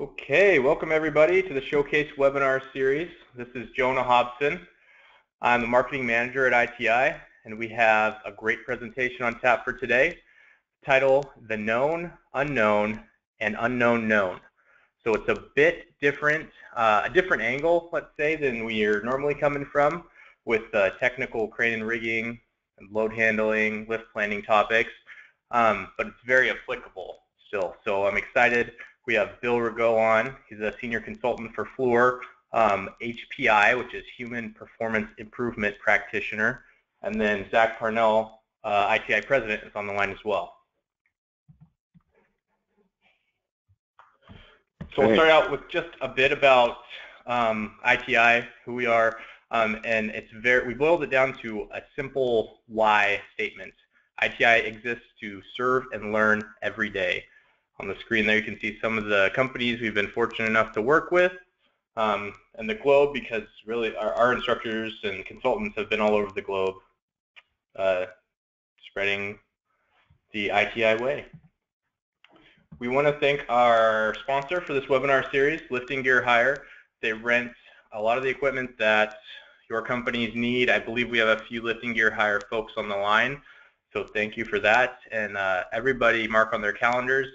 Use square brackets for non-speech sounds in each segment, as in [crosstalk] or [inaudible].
Okay, welcome everybody to the Showcase webinar series. This is Jonah Hobson. I'm the marketing manager at ITI, and we have a great presentation on tap for today. Title, The Known, Unknown, and Unknown Known. So it's a bit different, uh, a different angle, let's say, than we are normally coming from with uh, technical crane and rigging, and load handling, lift planning topics, um, but it's very applicable still. So I'm excited we have Bill Rigot on. He's a senior consultant for Fluor, um, HPI, which is Human Performance Improvement Practitioner. And then Zach Parnell, uh, ITI President, is on the line as well. So we'll start out with just a bit about um, ITI, who we are, um, and it's very, we boiled it down to a simple why statement. ITI exists to serve and learn every day. On the screen there you can see some of the companies we've been fortunate enough to work with um, and the globe because really our, our, instructors and consultants have been all over the globe uh, spreading the ITI way. We want to thank our sponsor for this webinar series, Lifting Gear Hire. They rent a lot of the equipment that your companies need. I believe we have a few Lifting Gear Hire folks on the line. So thank you for that. And uh, everybody mark on their calendars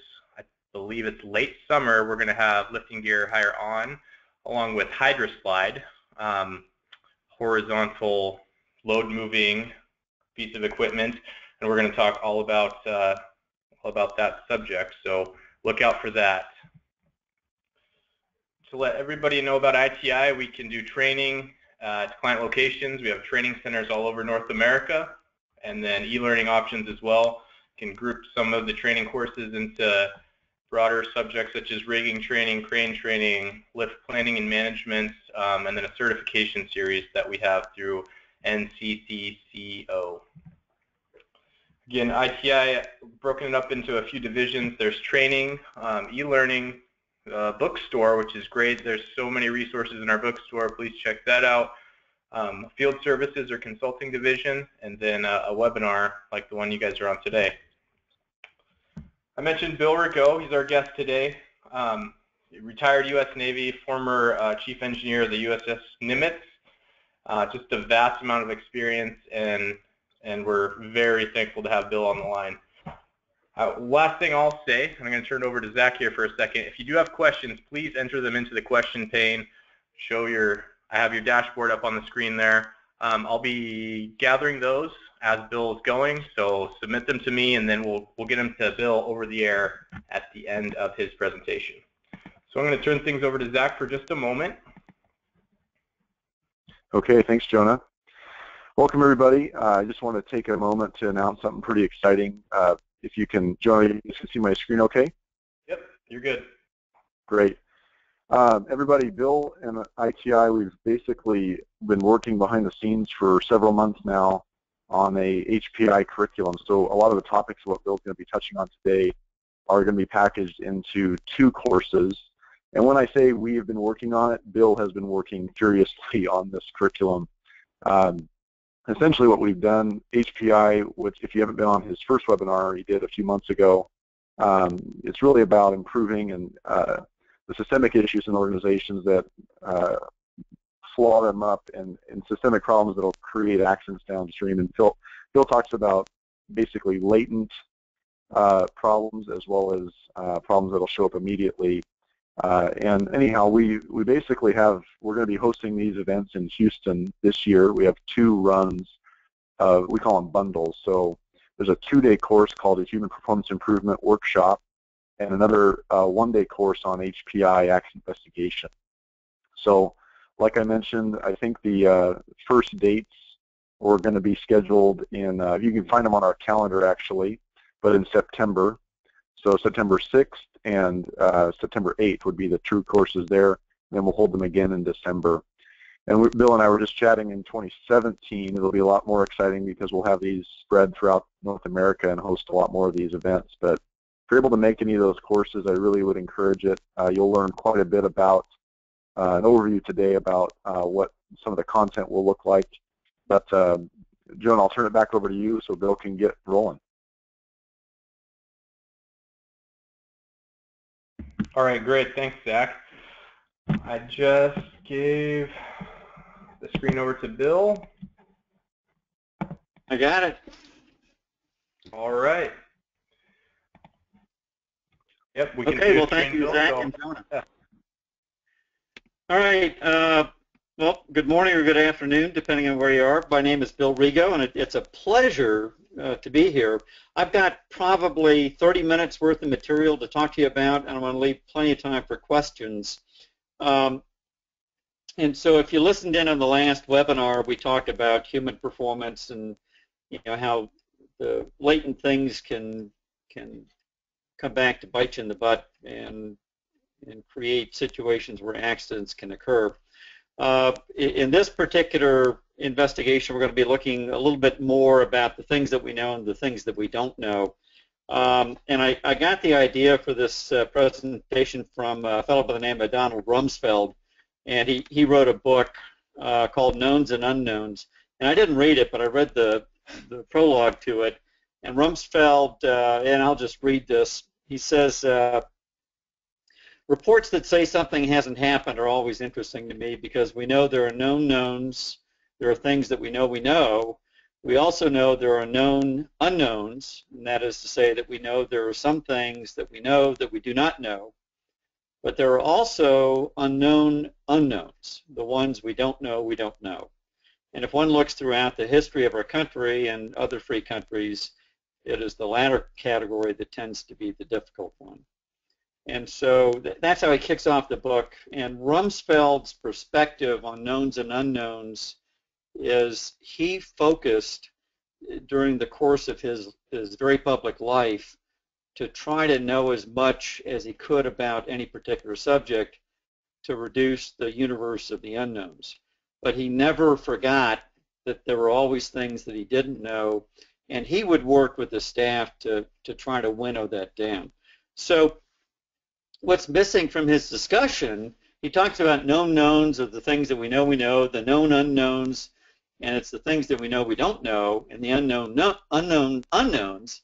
believe it's late summer, we're going to have Lifting Gear Hire on, along with Hydra-Slide, um, horizontal load moving piece of equipment, and we're going to talk all about uh, all about that subject. So look out for that. To let everybody know about ITI, we can do training uh, to client locations. We have training centers all over North America, and then e-learning options as well. Can group some of the training courses into broader subjects such as rigging training, crane training, lift planning and management, um, and then a certification series that we have through NCCCO. Again, ITI broken it up into a few divisions. There's training, um, e-learning, uh, bookstore, which is great. There's so many resources in our bookstore. Please check that out. Um, field services or consulting division, and then a, a webinar like the one you guys are on today. I mentioned Bill Rigot. He's our guest today. Um, retired U.S. Navy, former uh, chief engineer of the USS Nimitz. Uh, just a vast amount of experience, and and we're very thankful to have Bill on the line. Uh, last thing I'll say, I'm going to turn it over to Zach here for a second. If you do have questions, please enter them into the question pane. Show your, I have your dashboard up on the screen there. Um, I'll be gathering those as Bill is going. So submit them to me, and then we'll we'll get them to Bill over the air at the end of his presentation. So I'm going to turn things over to Zach for just a moment. Okay, thanks, Jonah. Welcome, everybody. Uh, I just want to take a moment to announce something pretty exciting. Uh, if you can, Jonah, you can see my screen okay? Yep, you're good. Great. Um, everybody, Bill and ITI, we've basically been working behind the scenes for several months now on a HPI curriculum. So a lot of the topics what Bill's going to be touching on today are going to be packaged into two courses. And when I say we have been working on it, Bill has been working furiously [laughs] on this curriculum. Um, essentially what we've done, HPI, which if you haven't been on his first webinar he did a few months ago, um, it's really about improving and uh, the systemic issues in organizations that uh, flaw them up and, and systemic problems that will create accidents downstream. And Bill, Bill talks about basically latent uh, problems as well as uh, problems that will show up immediately. Uh, and anyhow, we, we basically have, we're going to be hosting these events in Houston this year. We have two runs. of, we call them bundles. So there's a two-day course called a Human Performance Improvement Workshop and another uh, one-day course on HPI accident investigation. So like I mentioned, I think the uh, first dates are going to be scheduled in, uh, you can find them on our calendar actually, but in September. So September 6th and uh, September 8th would be the true courses there. Then we'll hold them again in December. And we, Bill and I were just chatting in 2017. It'll be a lot more exciting because we'll have these spread throughout North America and host a lot more of these events. But if you're able to make any of those courses, I really would encourage it. Uh, you'll learn quite a bit about an overview today about uh, what some of the content will look like. But um, Jonah, I'll turn it back over to you so Bill can get rolling. All right, great. Thanks, Zach. I just gave the screen over to Bill. I got it. All right. Yep, we can okay, well, thank you, Bill, Zach so- and Jonah. yeah. All right. Uh, well, good morning or good afternoon, depending on where you are. My name is Bill Rigot, and it, it's a pleasure uh, to be here. I've got probably 30 minutes worth of material to talk to you about, and I want to leave plenty of time for questions. Um, and so if you listened in on the last webinar, we talked about human performance and you know how the latent things can can come back to bite you in the butt and and create situations where accidents can occur. Uh, in, this particular investigation, we're going to be looking a little bit more about the things that we know and the things that we don't know. Um, and I, I, got the idea for this uh, presentation from a fellow by the name of Donald Rumsfeld, and he, he wrote a book uh, called Knowns and Unknowns. And I didn't read it, but I read the, the prologue to it. And Rumsfeld, uh, and I'll just read this, he says, uh, reports that say something hasn't happened are always interesting to me because we know there are known knowns, there are things that we know we know. We also know there are known unknowns, and that is to say that we know there are some things that we know that we do not know. But there are also unknown unknowns, the ones we don't know we don't know. And if one looks throughout the history of our country and other free countries, it is the latter category that tends to be the difficult one. And so th that's how he kicks off the book. And Rumsfeld's perspective on knowns and unknowns is he focused eh, during the course of his, his very public life to try to know as much as he could about any particular subject to reduce the universe of the unknowns. But he never forgot that there were always things that he didn't know, and he would work with the staff to, to try to winnow that down. So what's missing from his discussion, he talks about known knowns of the things that we know we know, the known unknowns, and it's the things that we know we don't know, and the unknown no, unknown unknowns,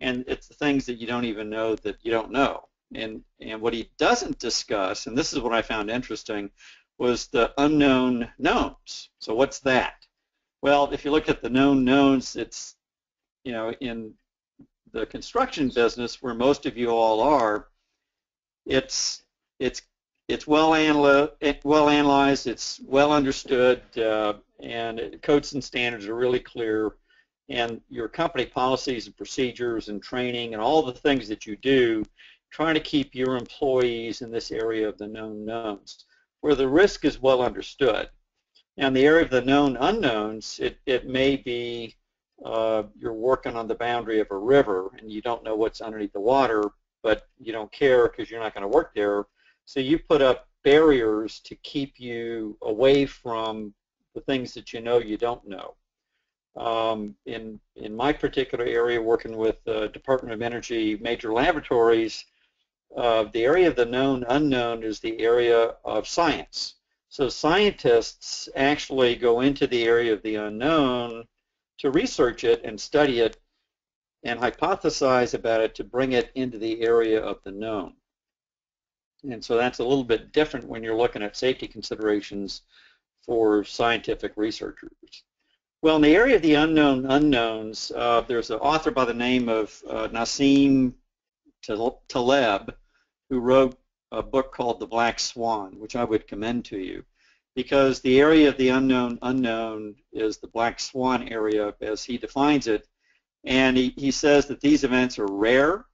and it's the things that you don't even know that you don't know. And and what he doesn't discuss, and this is what I found interesting, was the unknown knowns. So what's that? Well, if you look at the known knowns, it's you know in the construction business where most of you all are, it's it's it's well, anal well analyzed, it's well understood, uh, and codes and standards are really clear, and your company policies and procedures and training and all the things that you do, trying to keep your employees in this area of the known knowns, where the risk is well understood. Now, in the area of the known unknowns, it, it may be uh, you're working on the boundary of a river and you don't know what's underneath the water, but you don't care because you're not going to work there. So you put up barriers to keep you away from the things that you know you don't know. Um, in, in my particular area, working with uh, Department of Energy major laboratories, uh, the area of the known unknown is the area of science. So scientists actually go into the area of the unknown to research it and study it and hypothesize about it to bring it into the area of the known. And so that's a little bit different when you're looking at safety considerations for scientific researchers. Well, in the area of the unknown unknowns, uh, there's an author by the name of uh, Nassim Taleb who wrote a book called The Black Swan, which I would commend to you because the area of the unknown unknown is the black swan area as he defines it and he, he says that these events are rare,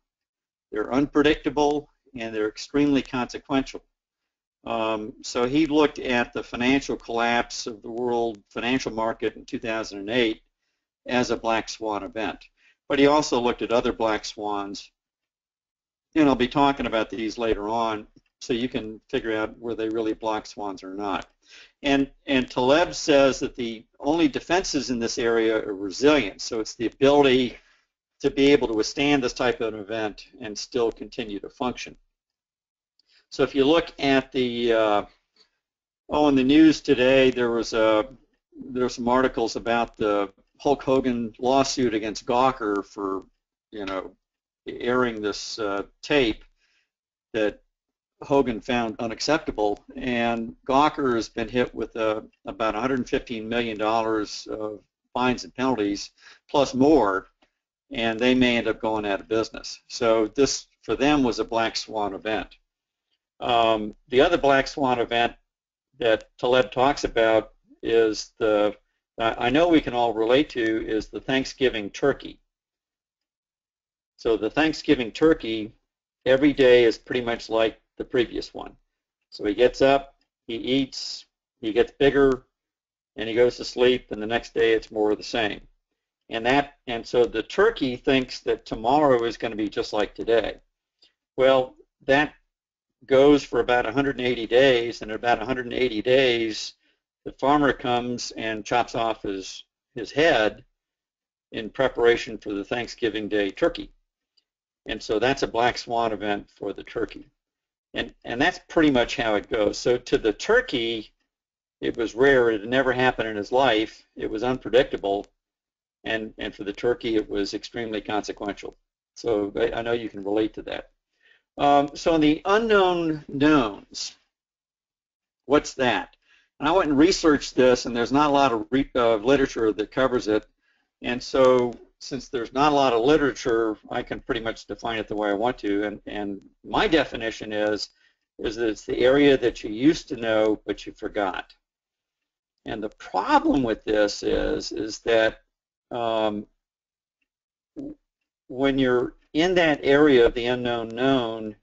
they're unpredictable, and they're extremely consequential. Um, so he looked at the financial collapse of the world financial market in 2008 as a black swan event. But he also looked at other black swans, and I'll be talking about these later on so you can figure out were they really black swans or not. And, and Taleb says that the only defenses in this area are resilience. So it's the ability to be able to withstand this type of an event and still continue to function. So if you look at the, uh, oh, in the news today, there was a, there were some articles about the Hulk Hogan lawsuit against Gawker for, you know, airing this uh, tape that Hogan found unacceptable. And Gawker has been hit with uh, about $115 million of fines and penalties, plus more, and they may end up going out of business. So this, for them, was a black swan event. Um, the other black swan event that Taleb talks about is the, I know we can all relate to, is the Thanksgiving turkey. So the Thanksgiving turkey every day is pretty much like the previous one. So he gets up, he eats, he gets bigger, and he goes to sleep, and the next day it's more of the same. And that and so the turkey thinks that tomorrow is going to be just like today. Well, that goes for about 180 days, and at about 180 days, the farmer comes and chops off his his head in preparation for the Thanksgiving Day turkey. And so that's a black swan event for the turkey. And, and that's pretty much how it goes. So to the turkey, it was rare. It had never happened in his life. It was unpredictable. And, and for the turkey, it was extremely consequential. So I, I know you can relate to that. Um, so in the unknown knowns, what's that? And I went and researched this, and there's not a lot of uh, literature that covers it. And so since there's not a lot of literature, I can pretty much define it the way I want to. And, and my definition is, is that it's the area that you used to know but you forgot. And the problem with this is, is that um, when you're in that area of the unknown known,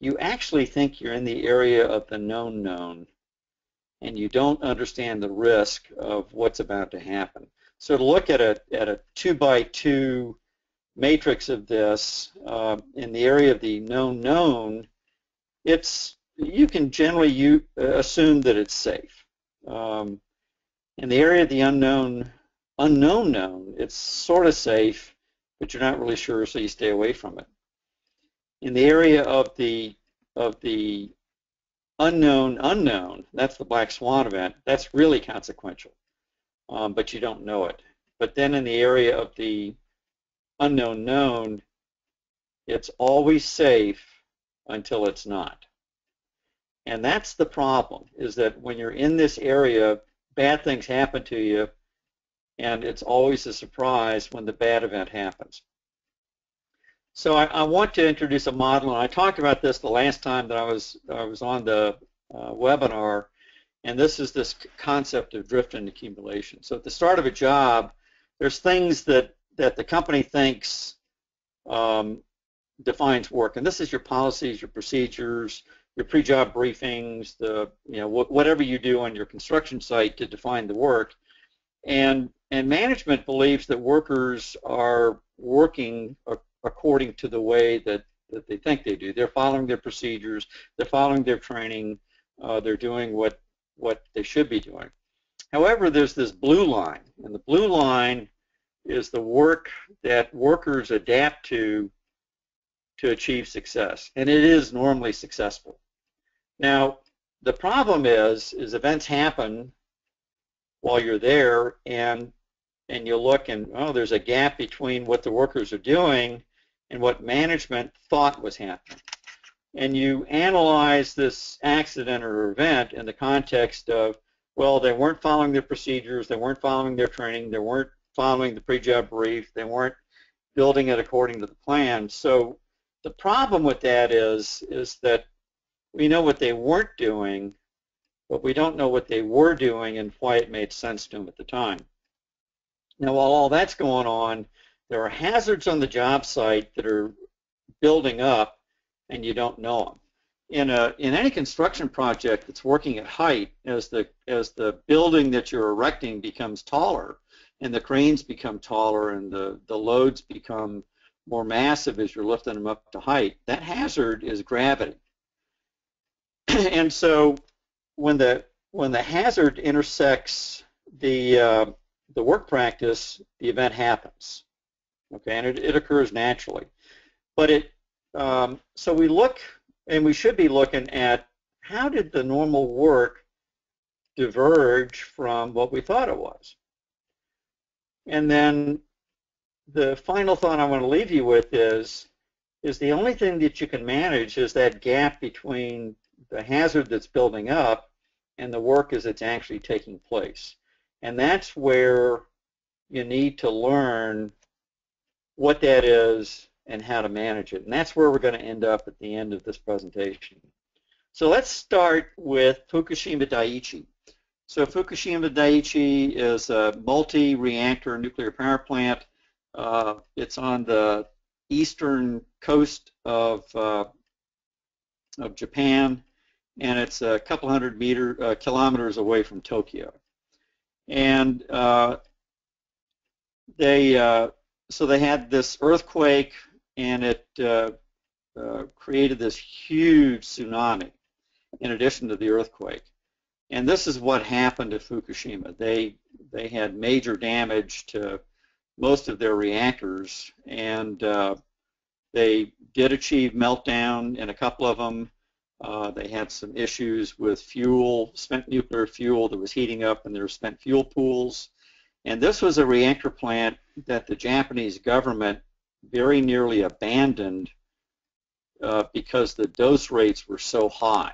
you actually think you're in the area of the known known, and you don't understand the risk of what's about to happen. So to look at a, at a two by two matrix of this uh, in the area of the known known, it's you can generally you, uh, assume that it's safe. Um, in the area of the unknown unknown known, it's sort of safe, but you're not really sure, so you stay away from it. In the area of the of the unknown unknown, that's the black swan event, that's really consequential um, but you don't know it. But then in the area of the unknown known, it's always safe until it's not. And that's the problem, is that when you're in this area, bad things happen to you, and it's always a surprise when the bad event happens. So I, I want to introduce a model, and I talked about this the last time that I was, I was on the uh, webinar, and this is this concept of drift and accumulation. So at the start of a job, there's things that, that the company thinks um, defines work. And this is your policies, your procedures, your pre-job briefings, the you know wh whatever you do on your construction site to define the work. And and management believes that workers are working according to the way that, that they think they do. They're following their procedures, they're following their training, uh, they're doing what what they should be doing. However, there's this blue line, and the blue line is the work that workers adapt to to achieve success, and it is normally successful. Now, the problem is, is events happen while you're there, and and you look and oh, there's a gap between what the workers are doing and what management thought was happening and you analyze this accident or event in the context of, well, they weren't following their procedures, they weren't following their training, they weren't following the pre-job brief, they weren't building it according to the plan. So the problem with that is, is that we know what they weren't doing, but we don't know what they were doing and why it made sense to them at the time. Now, while all that's going on, there are hazards on the job site that are building up and you don't know them. In a in any construction project that's working at height, as the as the building that you're erecting becomes taller, and the cranes become taller, and the the loads become more massive as you're lifting them up to height, that hazard is gravity. [clears throat] and so when the when the hazard intersects the uh, the work practice, the event happens. Okay, and it, it occurs naturally. But it um, so we look, and we should be looking at how did the normal work diverge from what we thought it was? And then the final thought I want to leave you with is is the only thing that you can manage is that gap between the hazard that's building up and the work as it's actually taking place. And that's where you need to learn what that is and how to manage it. And that's where we're going to end up at the end of this presentation. So let's start with Fukushima Daiichi. So Fukushima Daiichi is a multi-reactor nuclear power plant. Uh, it's on the eastern coast of, uh, of Japan, and it's a couple hundred meter uh, kilometers away from Tokyo. And uh, they uh, so they had this earthquake, and it uh, uh, created this huge tsunami. In addition to the earthquake, and this is what happened to Fukushima. They they had major damage to most of their reactors, and uh, they did achieve meltdown in a couple of them. Uh, they had some issues with fuel, spent nuclear fuel that was heating up in their spent fuel pools. And this was a reactor plant that the Japanese government very nearly abandoned uh, because the dose rates were so high.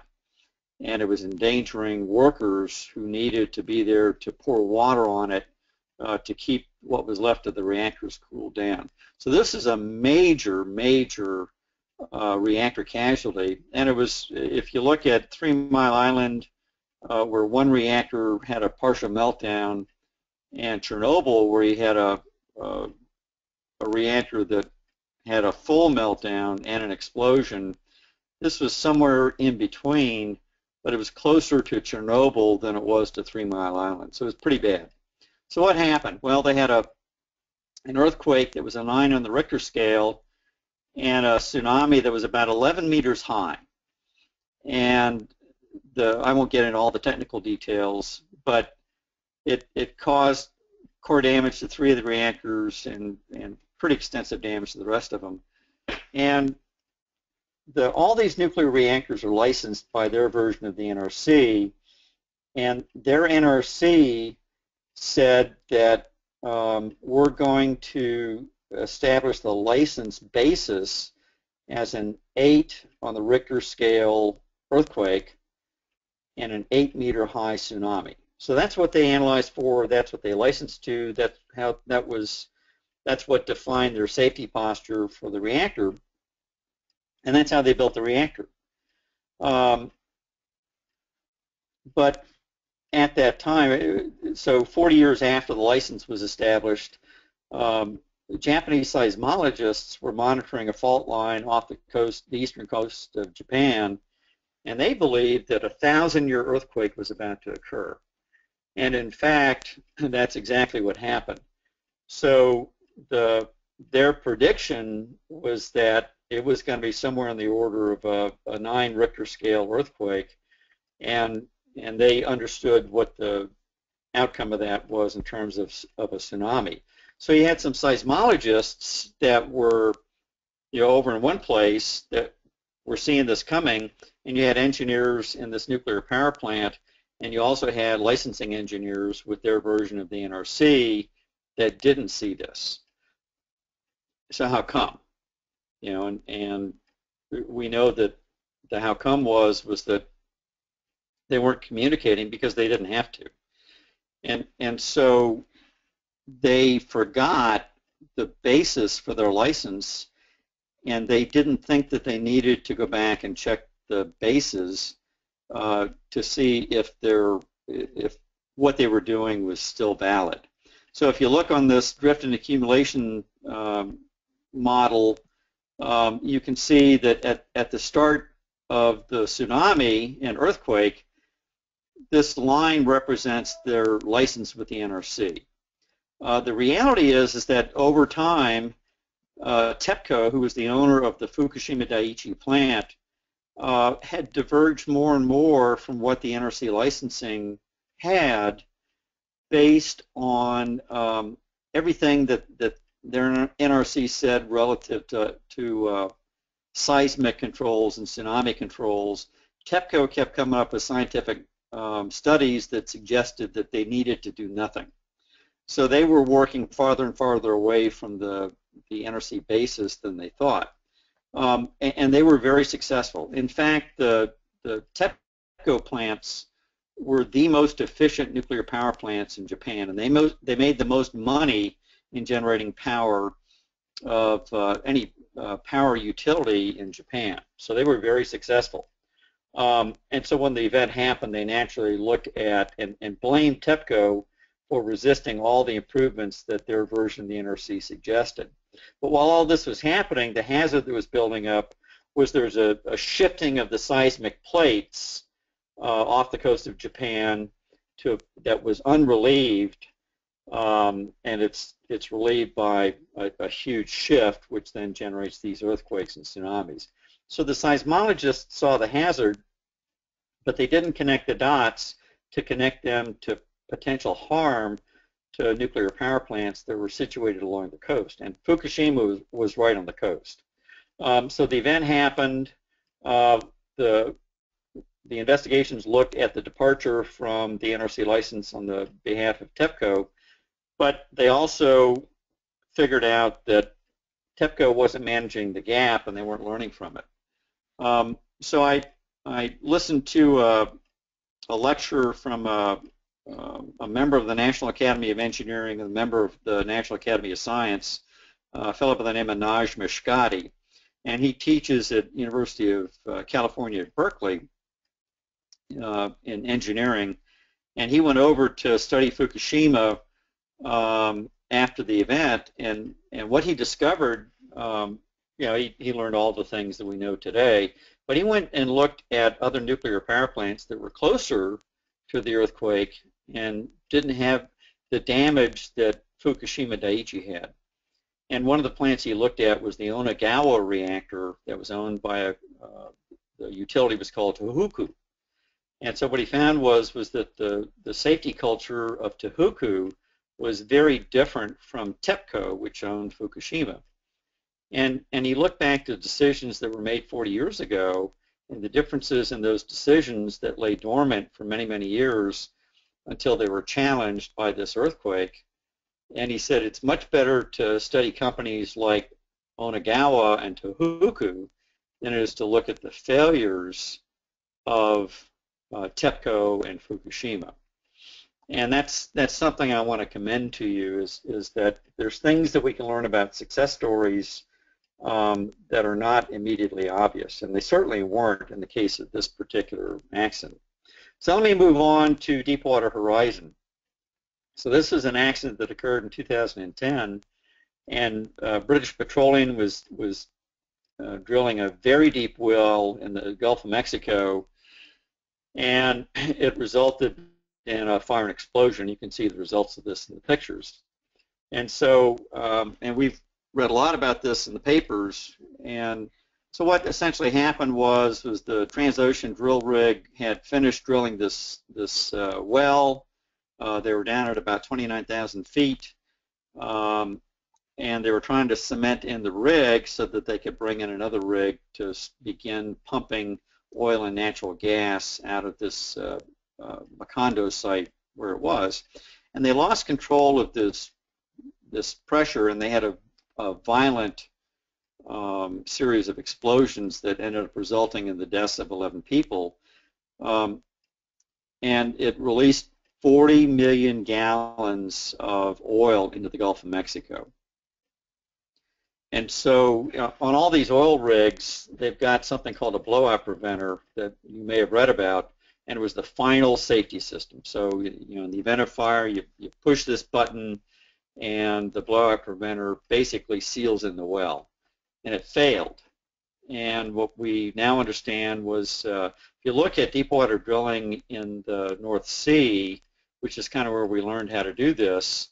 And it was endangering workers who needed to be there to pour water on it uh, to keep what was left of the reactors cooled down. So this is a major, major uh, reactor casualty. And it was, if you look at Three Mile Island, uh, where one reactor had a partial meltdown, and Chernobyl, where you had a, a, a reactor that had a full meltdown and an explosion, this was somewhere in between, but it was closer to Chernobyl than it was to Three Mile Island. So it was pretty bad. So what happened? Well, they had a an earthquake that was a 9 on the Richter scale and a tsunami that was about 11 meters high. And the I won't get into all the technical details, but it, it caused core damage to three of the reactors and, and pretty extensive damage to the rest of them. And the, all these nuclear reactors are licensed by their version of the NRC, and their NRC said that um, we're going to establish the license basis as an 8 on the Richter scale earthquake and an 8 meter high tsunami. So that's what they analyzed for, that's what they licensed to, that's how that was that's what defined their safety posture for the reactor. And that's how they built the reactor. Um, but at that time, so 40 years after the license was established, um, Japanese seismologists were monitoring a fault line off the coast, the eastern coast of Japan, and they believed that a thousand-year earthquake was about to occur. And in fact, [laughs] that's exactly what happened. So the their prediction was that it was going to be somewhere in the order of a, a nine Richter scale earthquake, and and they understood what the outcome of that was in terms of, of a tsunami. So you had some seismologists that were, you know, over in one place that were seeing this coming, and you had engineers in this nuclear power plant, and you also had licensing engineers with their version of the NRC that didn't see this. So how come? You know, and, and we know that the how come was was that they weren't communicating because they didn't have to. And, and so they forgot the basis for their license and they didn't think that they needed to go back and check the bases uh, to see if their if what they were doing was still valid. So if you look on this drift and accumulation um, model, um, you can see that at, at the start of the tsunami and earthquake, this line represents their license with the NRC. Uh, the reality is, is that over time, uh, TEPCO, who was the owner of the Fukushima Daiichi plant, uh, had diverged more and more from what the NRC licensing had based on um, everything that, that their NRC said relative to, to uh, seismic controls and tsunami controls. TEPCO kept coming up with scientific um, studies that suggested that they needed to do nothing. So they were working farther and farther away from the, the NRC basis than they thought. Um, and, and, they were very successful. In fact, the, the TEPCO plants were the most efficient nuclear power plants in Japan, and they, they made the most money in generating power of uh, any uh, power utility in Japan. So they were very successful. Um, and so when the event happened, they naturally looked at and, and blamed TEPCO for resisting all the improvements that their version of the NRC suggested. But while all this was happening, the hazard that was building up was there was a, a shifting of the seismic plates uh, off the coast of Japan to that was unrelieved, um, and it's it's relieved by a, a, huge shift, which then generates these earthquakes and tsunamis. So the seismologists saw the hazard, but they didn't connect the dots to connect them to potential harm to nuclear power plants that were situated along the coast. And Fukushima was, was right on the coast. Um, so the event happened. Uh, the the investigations looked at the departure from the NRC license on the behalf of TEPCO, but they also figured out that TEPCO wasn't managing the gap and they weren't learning from it. Um, so I I listened to a, a lecture from a, a member of the National Academy of Engineering and a member of the National Academy of Science, a fellow by the name of Naj Meshkati, and he teaches at University of uh, California at Berkeley uh, in engineering, and he went over to study Fukushima um, after the event, and and what he discovered, um, you know, he, he learned all the things that we know today, but he went and looked at other nuclear power plants that were closer to the earthquake and didn't have the damage that Fukushima Daiichi had. And one of the plants he looked at was the Onagawa reactor that was owned by a, uh, the utility was called Tohoku. And so what he found was was that the, the safety culture of Tohoku was very different from TEPCO, which owned Fukushima. And, and he looked back to decisions that were made 40 years ago and the differences in those decisions that lay dormant for many, many years until they were challenged by this earthquake. And he said it's much better to study companies like Onagawa and Tohoku than it is to look at the failures of uh, TEPCO and Fukushima. And that's that's something I want to commend to you is is that there's things that we can learn about success stories um, that are not immediately obvious, and they certainly weren't in the case of this particular accident. So let me move on to Deepwater Horizon. So this is an accident that occurred in 2010, and uh, British Petroleum was was uh, drilling a very deep well in the Gulf of Mexico, and [clears throat] it resulted in a fire and explosion. You can see the results of this in the pictures. And so, um, and we've read a lot about this in the papers, and so what essentially happened was was the Transocean drill rig had finished drilling this this uh, well. Uh, they were down at about 29,000 feet, um, and they were trying to cement in the rig so that they could bring in another rig to begin pumping oil and natural gas out of this uh, uh, Macondo site where it was. And they lost control of this this pressure, and they had a, a violent um, series of explosions that ended up resulting in the deaths of 11 people. Um, and it released 40 million gallons of oil into the Gulf of Mexico. And so on all these oil rigs, they've got something called a blowout preventer that you may have read about, and it was the final safety system. So you know, in the event of fire, you, you push this button, and the blowout preventer basically seals in the well and it failed. And what we now understand was, uh, if you look at deepwater drilling in the North Sea, which is kind of where we learned how to do this,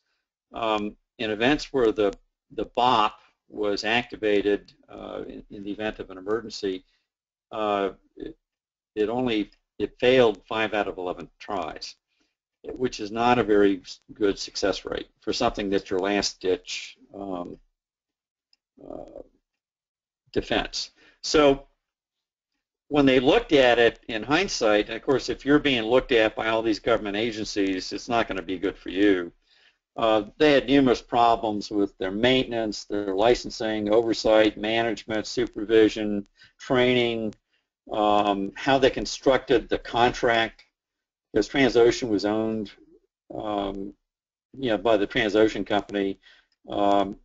um, in events where the, the BOP was activated uh, in, in, the event of an emergency, uh, it, it, only it failed five out of 11 tries, which is not a very good success rate for something that's your last ditch um, uh, defense. So when they looked at it in hindsight, and of course, if you're being looked at by all these government agencies, it's not going to be good for you. uh, they had numerous problems with their maintenance, their licensing, oversight, management, supervision, training, um, how they constructed the contract, because Transocean was owned um, you know, by the Transocean company, um,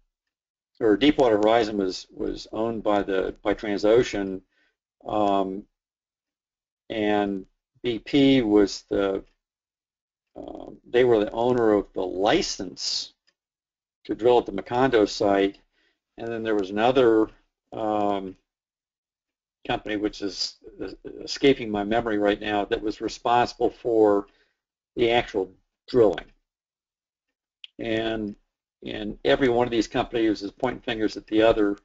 or Deepwater Horizon was was owned by the by Transocean, um, and BP was the uh, they were the owner of the license to drill at the Macondo site, and then there was another um, company which is escaping my memory right now that was responsible for the actual drilling. And and every one of these companies is pointing fingers at the other,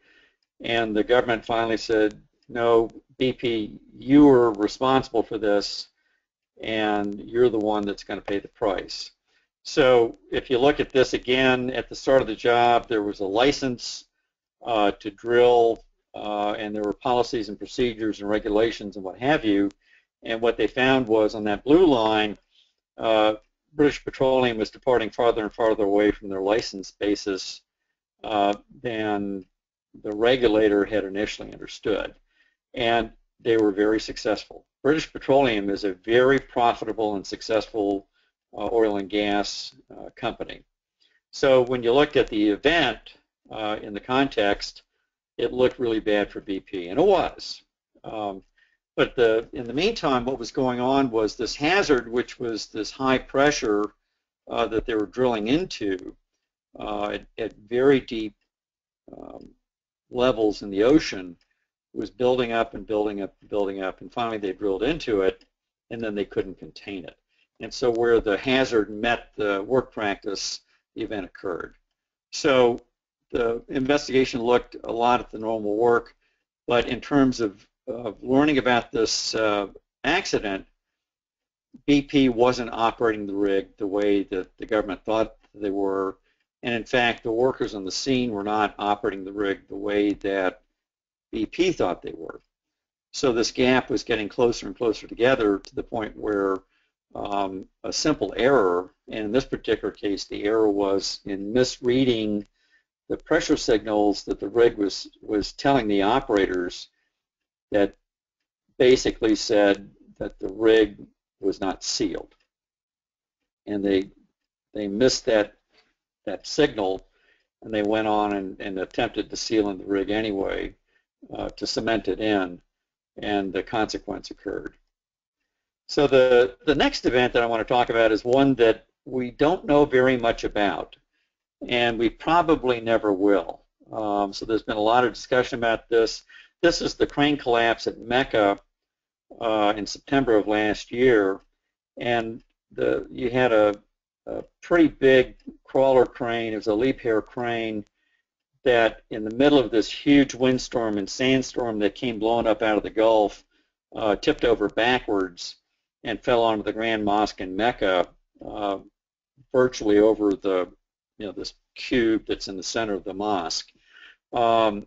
and the government finally said, no, BP, you are responsible for this, and you're the one that's going to pay the price. So if you look at this again, at the start of the job, there was a license uh, to drill, uh, and there were policies and procedures and regulations and what have you. And what they found was on that blue line, uh, British Petroleum was departing farther and farther away from their license basis uh, than the regulator had initially understood. And they were very successful. British Petroleum is a very profitable and successful uh, oil and gas uh, company. So when you look at the event uh, in the context, it looked really bad for BP, and it was. Um, but the, in the meantime, what was going on was this hazard, which was this high pressure uh, that they were drilling into uh, at, at, very deep um, levels in the ocean, was building up and building up and building up, and finally they drilled into it, and then they couldn't contain it. And so where the hazard met the work practice, the event occurred. So the investigation looked a lot at the normal work, but in terms of of learning about this uh, accident, BP wasn't operating the rig the way that the government thought they were, and in fact, the workers on the scene were not operating the rig the way that BP thought they were. So this gap was getting closer and closer together to the point where um, a simple error, and in this particular case, the error was in misreading the pressure signals that the rig was was telling the operators that basically said that the rig was not sealed. And they they missed that that signal and they went on and, and attempted to seal in the rig anyway uh, to cement it in and the consequence occurred. So the, the next event that I want to talk about is one that we don't know very much about and we probably never will. Um, so there's been a lot of discussion about this. This is the crane collapse at Mecca uh, in September of last year, and the you had a, a pretty big crawler crane. It was a Liebherr crane that in the middle of this huge windstorm and sandstorm that came blowing up out of the Gulf, uh, tipped over backwards and fell onto the Grand Mosque in Mecca, uh, virtually over the, you know, this cube that's in the center of the mosque. Um,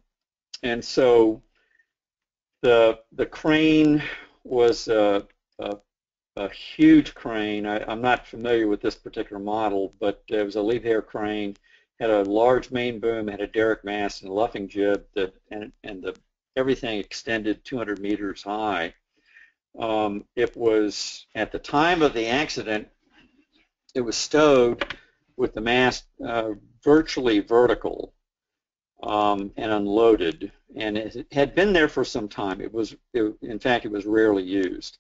and so the the crane was a, a, a huge crane. I, am not familiar with this particular model, but it was a Liebherr crane. Had a large main boom, had a derrick mast and a luffing jib, that and and the everything extended 200 meters high. Um, it was at the time of the accident, it was stowed with the mast uh, virtually vertical um, and unloaded, and it had been there for some time. It was, it, in fact, it was rarely used.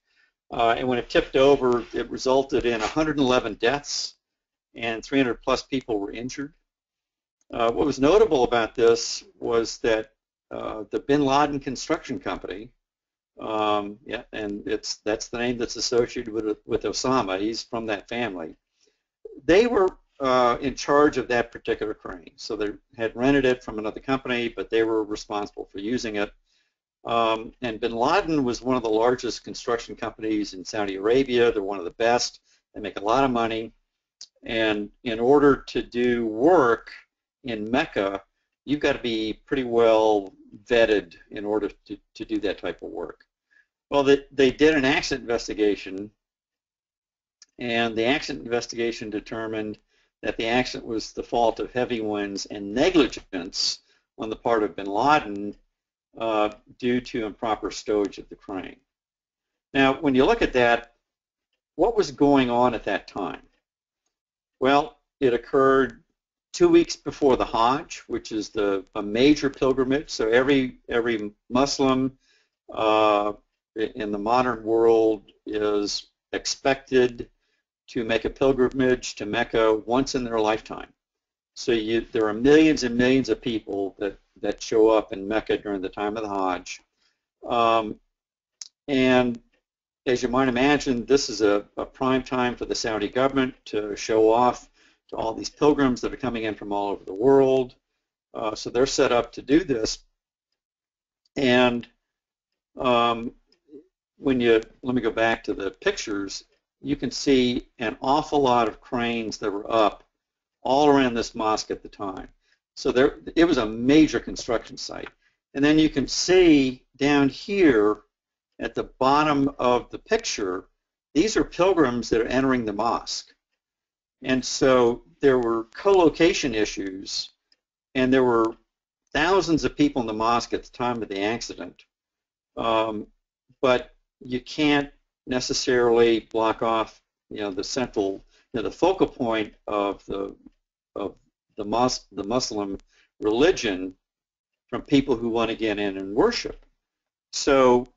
Uh, and when it tipped over, it resulted in 111 deaths and 300 plus people were injured. Uh, what was notable about this was that uh, the Bin Laden Construction Company, um, yeah, and it's that's the name that's associated with with Osama. He's from that family. They were uh, in charge of that particular crane. So they had rented it from another company, but they were responsible for using it. Um, and Bin Laden was one of the largest construction companies in Saudi Arabia. They're one of the best. They make a lot of money. And in order to do work in Mecca, you've got to be pretty well vetted in order to, to do that type of work. Well, they, they did an accident investigation, and the accident investigation determined that the accident was the fault of heavy winds and negligence on the part of bin Laden uh, due to improper stowage of the crane. Now, when you look at that, what was going on at that time? Well, it occurred two weeks before the Hajj, which is the a major pilgrimage. So every every Muslim uh, in the modern world is expected to make a pilgrimage to Mecca once in their lifetime. So you, there are millions and millions of people that, that show up in Mecca during the time of the Hajj. Um, and as you might imagine, this is a, a, prime time for the Saudi government to show off to all these pilgrims that are coming in from all over the world. Uh, so they're set up to do this. And um, when you, let me go back to the pictures, you can see an awful lot of cranes that were up all around this mosque at the time. So there, it was a major construction site. And then you can see down here at the bottom of the picture, these are pilgrims that are entering the mosque. And so there were co-location issues, and there were thousands of people in the mosque at the time of the accident. Um, but you can't necessarily block off, you know, the central, you know, the focal point of the of the Mus the Muslim religion from people who want to get in and worship. So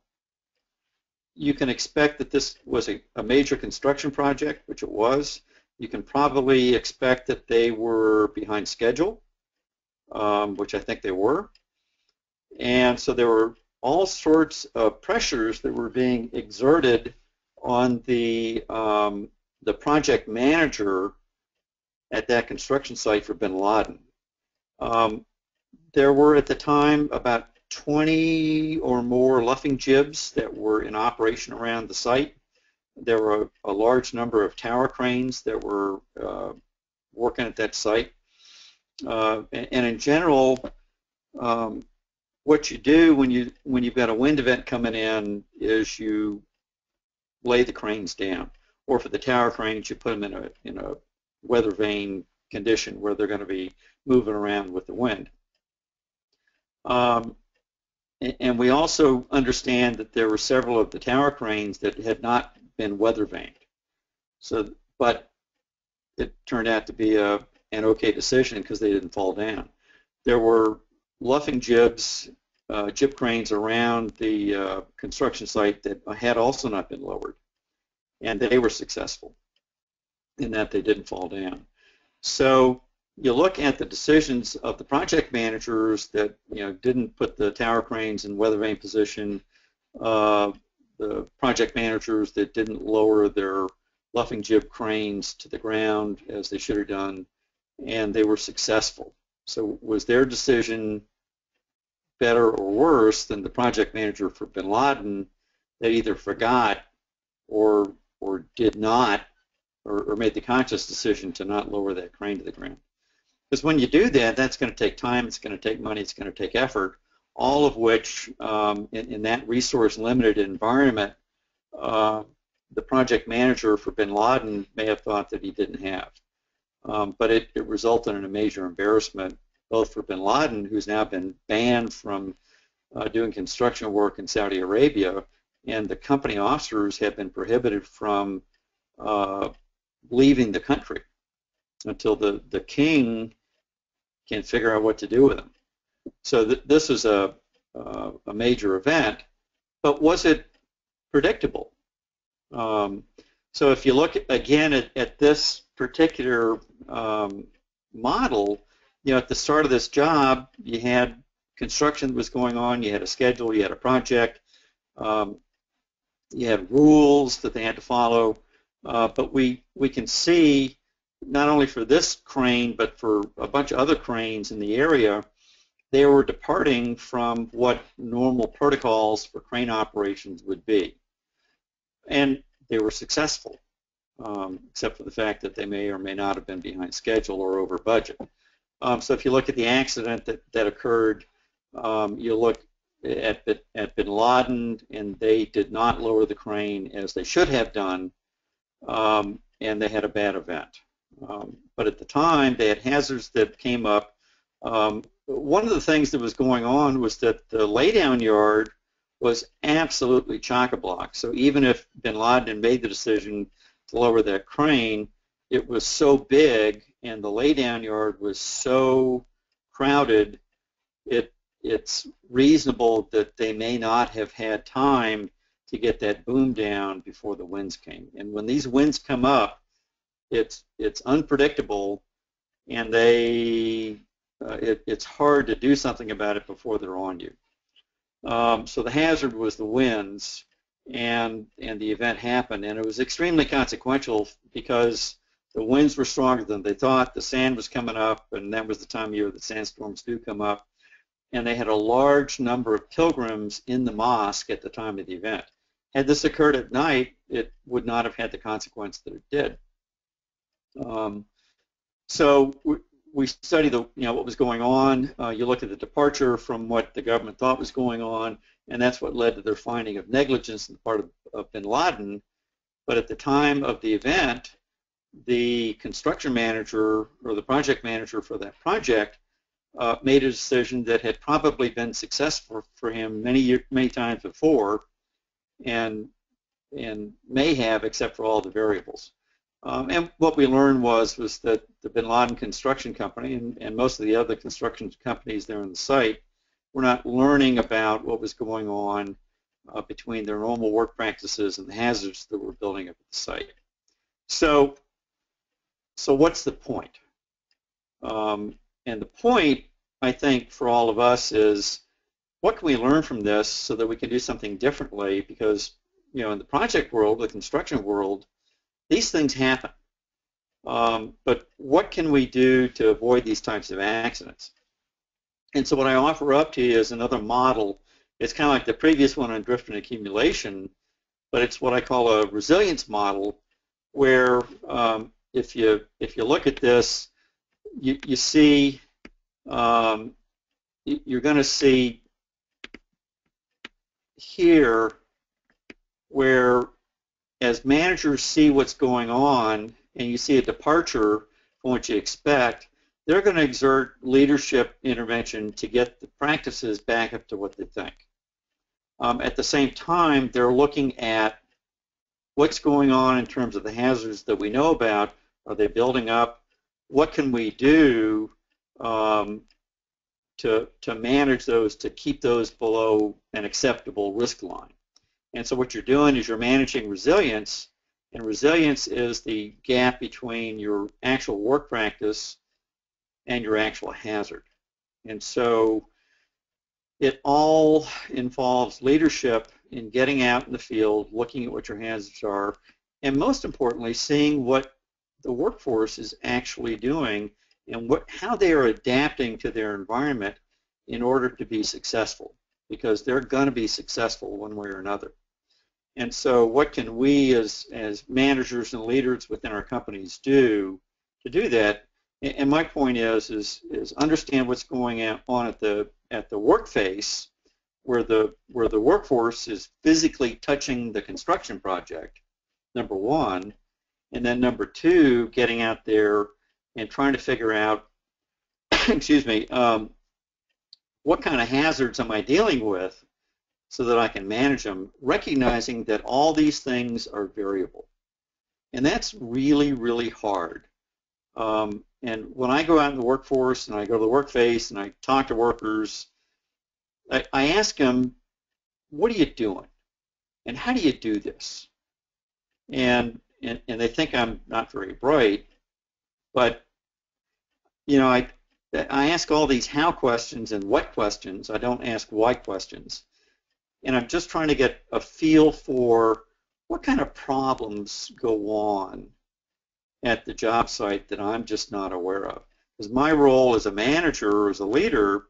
you can expect that this was a, a major construction project, which it was. You can probably expect that they were behind schedule, um, which I think they were. And so there were all sorts of pressures that were being exerted on the um, the project manager at that construction site for Bin Laden. Um, there were at the time about 20 or more luffing jibs that were in operation around the site. There were a, a large number of tower cranes that were uh, working at that site. Uh, and, and, in general, um, what you do when you when you've got a wind event coming in is you lay the cranes down, or for the tower cranes, you put them in a in a weather vane condition where they're going to be moving around with the wind. Um, and we also understand that there were several of the tower cranes that had not been weather vaned. So, but it turned out to be a, an okay decision because they didn't fall down. There were luffing jibs, uh, jib cranes around the uh, construction site that had also not been lowered, and they were successful in that they didn't fall down. So you look at the decisions of the project managers that you know didn't put the tower cranes in weather vane position, uh, the project managers that didn't lower their luffing jib cranes to the ground as they should have done, and they were successful. So was their decision better or worse than the project manager for Bin Laden that either forgot or or did not or, or made the conscious decision to not lower that crane to the ground? Because when you do that, that's going to take time, it's going to take money, it's going to take effort, all of which um, in, in, that resource-limited environment, uh, the project manager for Bin Laden may have thought that he didn't have. Um, but it, it, resulted in a major embarrassment, both for Bin Laden, who's now been banned from uh, doing construction work in Saudi Arabia, and the company officers have been prohibited from uh, leaving the country until the, the king can figure out what to do with them. So th this is a, uh, a major event, but was it predictable? Um, so if you look again at, at this particular um, model, you know, at the start of this job, you had construction that was going on, you had a schedule, you had a project, um, you had rules that they had to follow, uh, but we, we can see not only for this crane, but for a bunch of other cranes in the area, they were departing from what normal protocols for crane operations would be. And they were successful, um, except for the fact that they may or may not have been behind schedule or over budget. Um, so if you look at the accident that, that occurred, um, you look at, at Bin Laden, and they did not lower the crane as they should have done, um, and they had a bad event. Um, but at the time, they had hazards that came up. Um, one of the things that was going on was that the laydown yard was absolutely chock-a-block. So even if bin Laden made the decision to lower that crane, it was so big and the laydown yard was so crowded, it it's reasonable that they may not have had time to get that boom down before the winds came. And when these winds come up, it's it's unpredictable, and they uh, it, it's hard to do something about it before they're on you. Um, so the hazard was the winds, and and the event happened, and it was extremely consequential because the winds were stronger than they thought. The sand was coming up, and that was the time of year that sandstorms do come up. And they had a large number of pilgrims in the mosque at the time of the event. Had this occurred at night, it would not have had the consequence that it did. Um, so we, we studied the, you know, what was going on. Uh, you look at the departure from what the government thought was going on, and that's what led to their finding of negligence on the part of, of bin Laden. But at the time of the event, the construction manager or the project manager for that project uh, made a decision that had probably been successful for him many many times before, and and may have, except for all the variables. Um, and what we learned was was that the Bin Laden Construction Company and, and most of the other construction companies there on the site were not learning about what was going on uh, between their normal work practices and the hazards that were building up at the site. So, so what's the point? Um, and the point, I think, for all of us is what can we learn from this so that we can do something differently? Because, you know, in the project world, the construction world, these things happen. Um, but what can we do to avoid these types of accidents? And so what I offer up to you is another model. It's kind of like the previous one on drift and accumulation, but it's what I call a resilience model, where um, if you if you look at this, you, you see um, you're going to see here where as managers see what's going on and you see a departure from what you expect, they're going to exert leadership intervention to get the practices back up to what they think. Um, at the same time, they're looking at what's going on in terms of the hazards that we know about. Are they building up? What can we do um, to, to manage those, to keep those below an acceptable risk line? And so what you're doing is you're managing resilience, and resilience is the gap between your actual work practice and your actual hazard. And so it all involves leadership in getting out in the field, looking at what your hazards are, and most importantly, seeing what the workforce is actually doing and what, how they are adapting to their environment in order to be successful because they're going to be successful one way or another. And so what can we as, as managers and leaders within our companies do to do that? And my point is, is, is understand what's going on at the, at the work face where the, where the workforce is physically touching the construction project, number one, and then number two, getting out there and trying to figure out, [coughs] excuse me, um, what kind of hazards am I dealing with so that I can manage them, recognizing that all these things are variable. And that's really, really hard. Um, and when I go out in the workforce and I go to the work face and I talk to workers, I, I ask them, what are you doing? And how do you do this? And, and, and they think I'm not very bright, but you know, I, I ask all these how questions and what questions. I don't ask why questions and I'm just trying to get a feel for what kind of problems go on at the job site that I'm just not aware of. Because my role as a manager or as a leader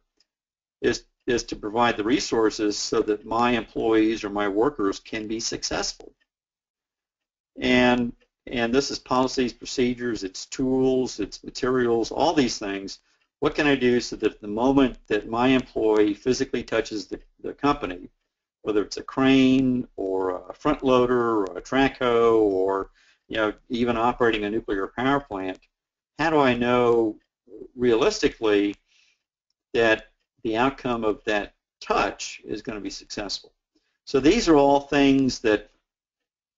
is is to provide the resources so that my employees or my workers can be successful. And and this is policies, procedures, it's tools, it's materials, all these things. What can I do so that the moment that my employee physically touches the, the company, whether it's a crane or a front loader or a track hoe or you know even operating a nuclear power plant, how do I know realistically that the outcome of that touch is going to be successful? So these are all things that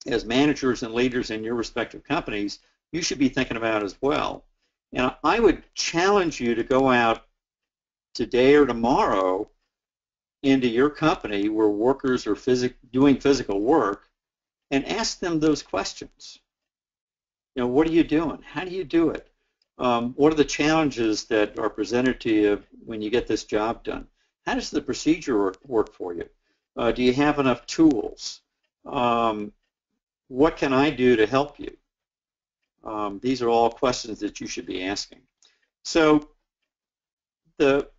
as managers and leaders in your respective companies, you should be thinking about as well. And I would challenge you to go out today or tomorrow into your company where workers are physic doing physical work and ask them those questions. You know, what are you doing? How do you do it? Um, what are the challenges that are presented to you when you get this job done? How does the procedure work, work for you? Uh, do you have enough tools? Um, what can I do to help you? Um, these are all questions that you should be asking. So the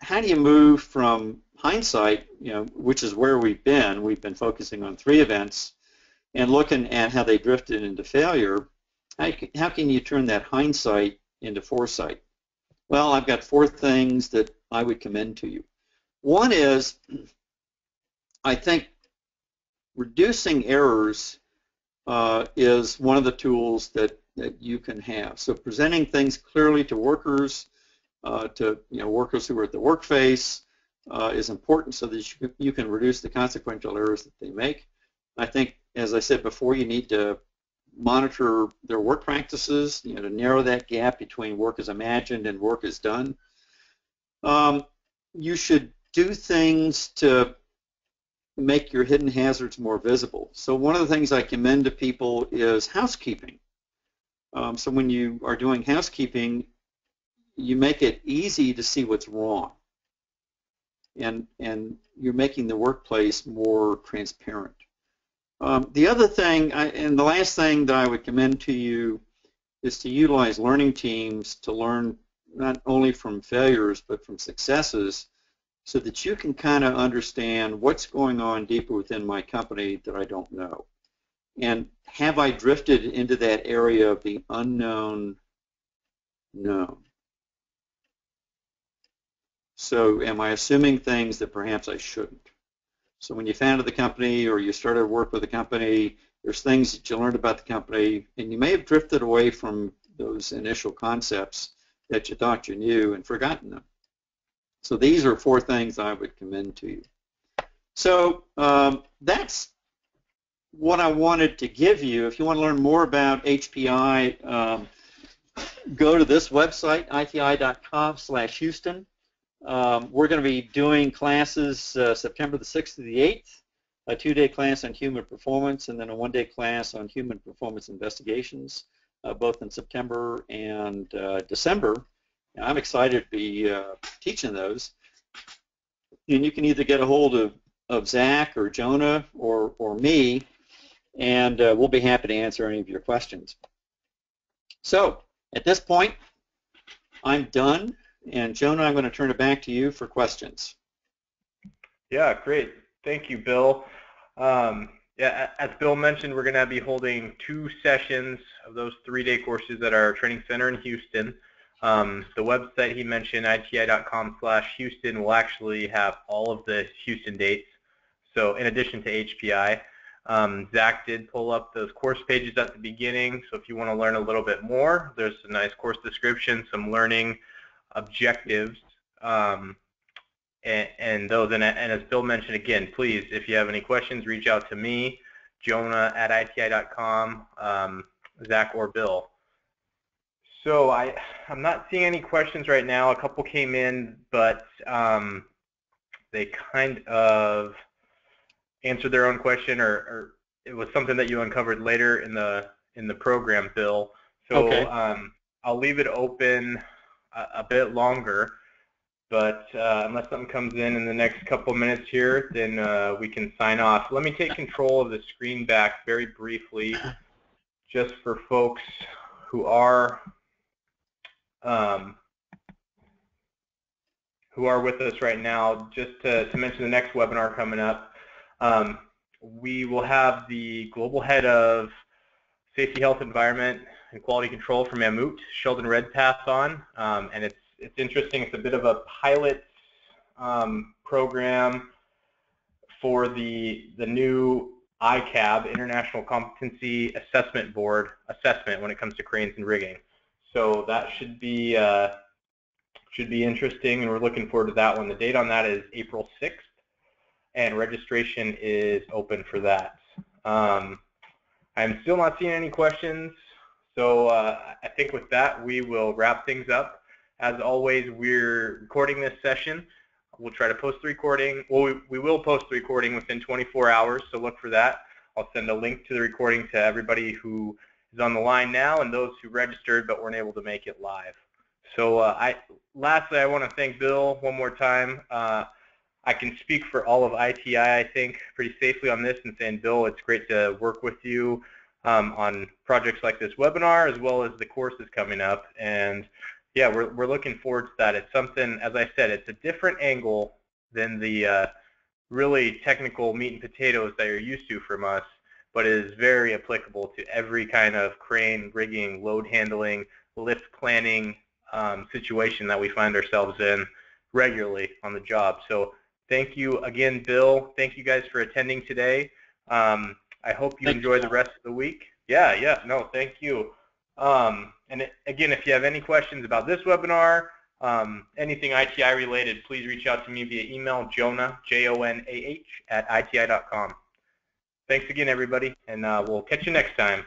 how do you move from hindsight, you know, which is where we've been, we've been focusing on three events and looking at how they drifted into failure, how, how can you turn that hindsight into foresight? Well, I've got four things that I would commend to you. One is, I think reducing errors uh, is one of the tools that, that you can have. So presenting things clearly to workers, uh, to you know workers who are at the work face uh, is important so that you, you can reduce the consequential errors that they make. I think, as I said before, you need to monitor their work practices, you know, to narrow that gap between work as imagined and work as done. Um, you should do things to make your hidden hazards more visible. So one of the things I commend to people is housekeeping. Um, so when you are doing housekeeping, you make it easy to see what's wrong. And, and you're making the workplace more transparent. Um, the other thing, I, and the last thing that I would commend to you is to utilize learning teams to learn not only from failures but from successes so that you can kind of understand what's going on deeper within my company that I don't know. And have I drifted into that area of the unknown known? So am I assuming things that perhaps I shouldn't? So when you founded the company or you started work with the company, there's things that you learned about the company, and you may have drifted away from those initial concepts that you thought you knew and forgotten them. So these are four things I would commend to you. So um, that's what I wanted to give you. If you want to learn more about HPI, um, go to this website, iti.com slash Houston. Um, we're going to be doing classes uh, September the 6th to the 8th, a two-day class on human performance, and then a one-day class on human performance investigations, uh, both in September and uh, December. I'm excited to be uh, teaching those. And you can either get a hold of, of Zach or Jonah or, or me, and uh, we'll be happy to answer any of your questions. So at this point, I'm done. And Jonah, I'm going to turn it back to you for questions. Yeah, great. Thank you, Bill. Um, yeah, as Bill mentioned, we're going to be holding two sessions of those three-day courses at our training center in Houston. Um, the website he mentioned, iti.com slash Houston, will actually have all of the Houston dates. So in addition to HPI, um, Zach did pull up those course pages at the beginning. So if you want to learn a little bit more, there's a nice course description, some learning objectives, um, and, and, those. And, and, as Bill mentioned again, please, if you have any questions, reach out to me, Jonah at iti.com, um, Zach or Bill. So I, I'm not seeing any questions right now. A couple came in, but um, they kind of answered their own question, or, or, it was something that you uncovered later in the in the program, Bill. So okay. um, I'll leave it open a, a bit longer. But uh, unless something comes in in the next couple minutes here, then uh, we can sign off. Let me take control of the screen back very briefly, just for folks who are um, who are with us right now, just to, to mention the next webinar coming up. Um, we will have the global head of safety, health, environment, and quality control from Mammoet, Sheldon Redpath, on, um, and it's it's interesting. It's a bit of a pilot um, program for the the new ICAB, International Competency Assessment Board assessment when it comes to cranes and rigging. So that should be uh, should be interesting, and we're looking forward to that one. The date on that is April 6th, and registration is open for that. Um, I'm still not seeing any questions, so uh, I think with that we will wrap things up. As always, we're recording this session. We'll try to post the recording. Well, we, we will post the recording within 24 hours, so look for that. I'll send a link to the recording to everybody who is on the line now and those who registered but weren't able to make it live. So uh, I, lastly, I want to thank Bill one more time. Uh, I can speak for all of ITI, I think, pretty safely on this and saying, Bill, it's great to work with you um, on projects like this webinar as well as the courses coming up. And yeah, we're, we're looking forward to that. It's something, as I said, it's a different angle than the uh, really technical meat and potatoes that you're used to from us, but it is very applicable to every kind of crane, rigging, load handling, lift planning um, situation that we find ourselves in regularly on the job. So thank you again, Bill. Thank you guys for attending today. Um, I hope you enjoy the rest of the week. Yeah, yeah, no, thank you. Um, and again, if you have any questions about this webinar, um, anything ITI related, please reach out to me via email, jonah, J-O-N-A-H, at iti.com. Thanks again, everybody, and uh, we'll catch you next time.